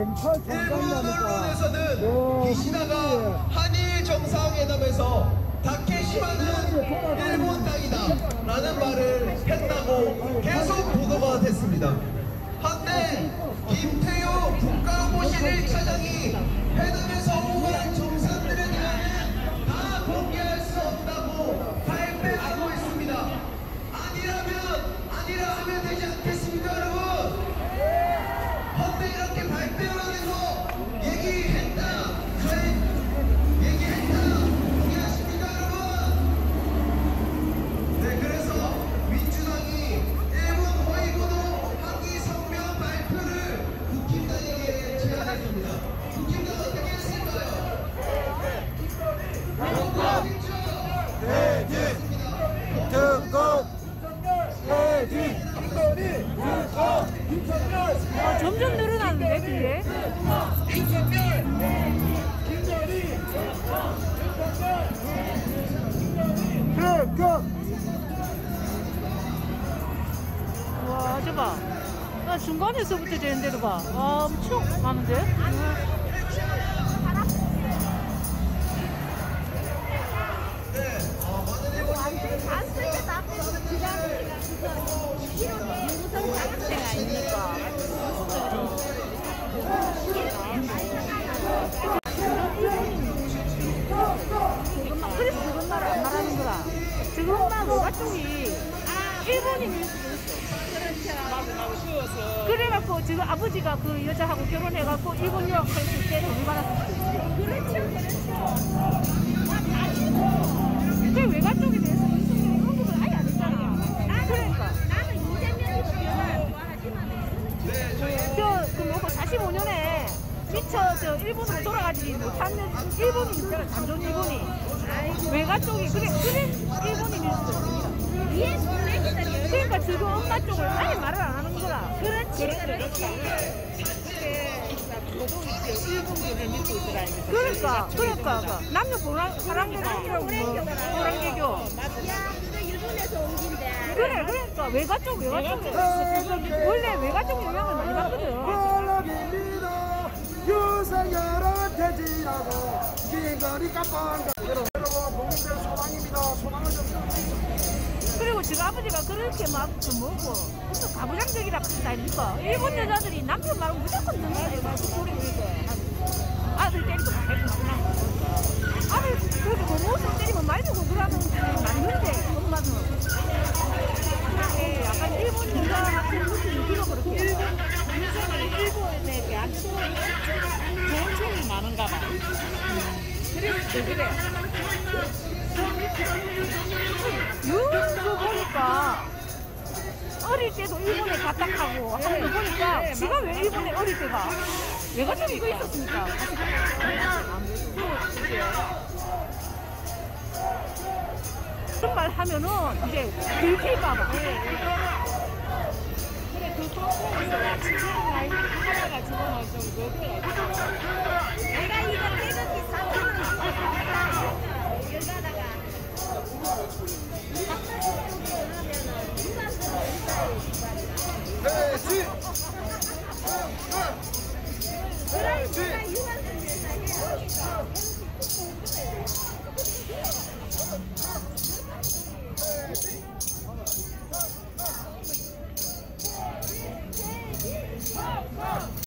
일본 언론에서는 기시다가 한일 정상회담에서 다케시마는 일본 땅이다 라는 말을 했다고 계속 보도가 됐습니다. 한때 김태효 국가보실 1차장이 회담에서 점점 늘어나는데 그게 와 저 봐. 나 중간에서부터 되는데도 봐. 아, 엄청 많은데? 지금만 그래서 그런 말을 안 말하는 거라 지금만 뭐가 쪽이 일본인일 수도 있어 그래갖고 지금 아버지가 그 여자하고 결혼해갖고 일본 유학 했을 때 돈을 받았을 수도 있어 그렇죠. 그렇죠 그 외가 쪽 미처 저 일본으로 돌아가지 못한 일본인 있잖아 단존 일본이 외가 쪽이 그래 그래 일본인일 수도 못했어요. 그러니까 지금 엄마 쪽을 아예 말을 안 하는 거라 그렇지, 그렇지. 그러니까 그러니까 그 남녀 보랑 사랑개교라고 뭐 보랑개교. 일본에서 온 긴데. 그래 그러니까. 외가 쪽 외가 쪽에 원래 외가 쪽 영향을 많이 받거든 퇴진하고 비거리 깜빡 여러분 국민들 소망입니다. 소망을 좀 그리고 지금 아버지가 그렇게 막그 뭐고 무슨 가부장적이라 그런 아닙니까 일본 여자들이 남편 말은 무조건 듣는 거예요 유도 보니까 어릴 때도 일본에 갔다 하고 하는 거 보니까 지가 왜 일본에 어릴 때가? 얘가 좀 이거 있었으니까? 그런 말 하면은 이제 들킬까봐. 그래, 그 콩콩에서 지금 나이 하다가 집어넣을 좀 Thank you.